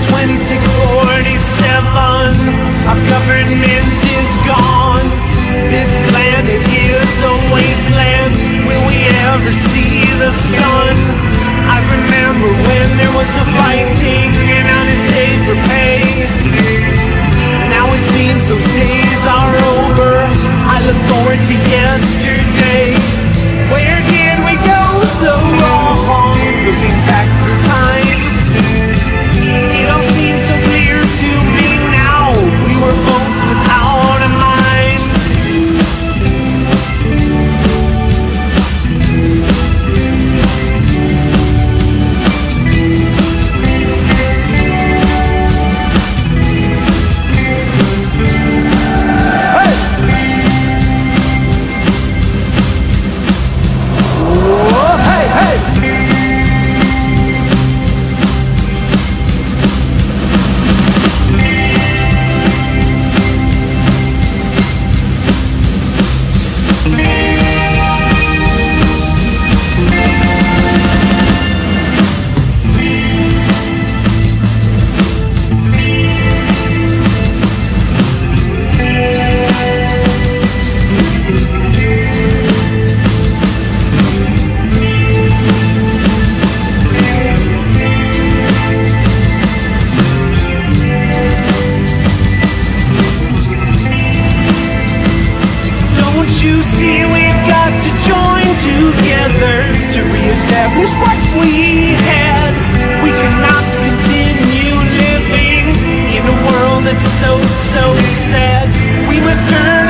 2647, our government is gone. You see we've got to join together to reestablish what we had? We cannot continue living in a world that's so, so sad. We must turn